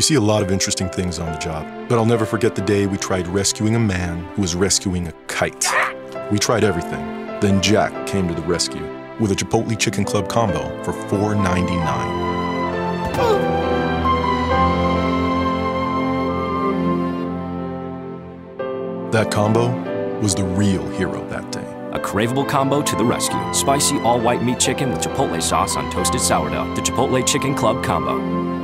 You see a lot of interesting things on the job, but I'll never forget the day we tried rescuing a man who was rescuing a kite. We tried everything. Then Jack came to the rescue with a Chipotle Chicken Club combo for $4.99. That combo was the real hero that day. A craveable combo to the rescue. Spicy all white meat chicken with Chipotle sauce on toasted sourdough. The Chipotle Chicken Club Combo.